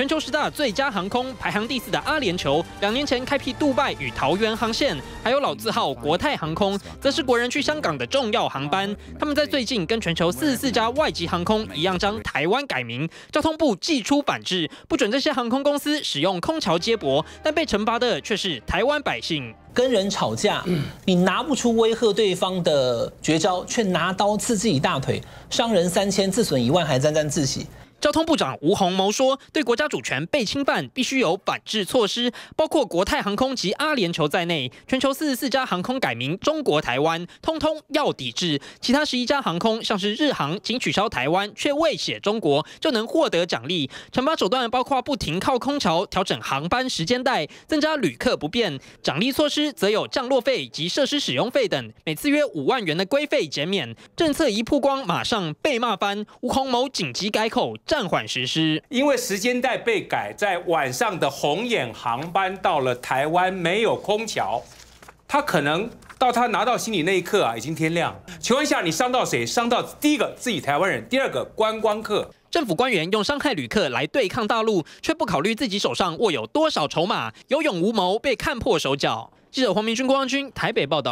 全球十大最佳航空排行第四的阿联酋，两年前开辟杜拜与桃园航线，还有老字号国泰航空，则是国人去香港的重要航班。他们在最近跟全球四十四家外籍航空一样，将台湾改名。交通部寄出反制，不准这些航空公司使用空桥接驳，但被惩罚的却是台湾百姓。跟人吵架，你拿不出威吓对方的绝招，却拿刀刺自己大腿，伤人三千，自损一万，还沾沾自喜。交通部长吴鸿谋说：“对国家主权被侵犯，必须有反制措施，包括国泰航空及阿联酋在内，全球四十四家航空改名中国台湾，通通要抵制。其他十一家航空，像是日航，仅取消台湾，却未写中国，就能获得奖励。惩罚手段包括不停靠空桥、调整航班时间带、增加旅客不便。奖励措施则有降落费及设施使用费等，每次约五万元的规费减免。政策一曝光，马上被骂翻。吴鸿谋紧急改口。”暂缓实施，因为时间带被改，在晚上的红眼航班到了台湾没有空调，他可能到他拿到行李那一刻啊，已经天亮。请问一下，你伤到谁？伤到第一个自己台湾人，第二个观光客。政府官员用伤害旅客来对抗大陆，却不考虑自己手上握有多少筹码，有勇无谋，被看破手脚。记者黄明君、郭光军台北报道。